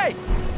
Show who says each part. Speaker 1: Hey!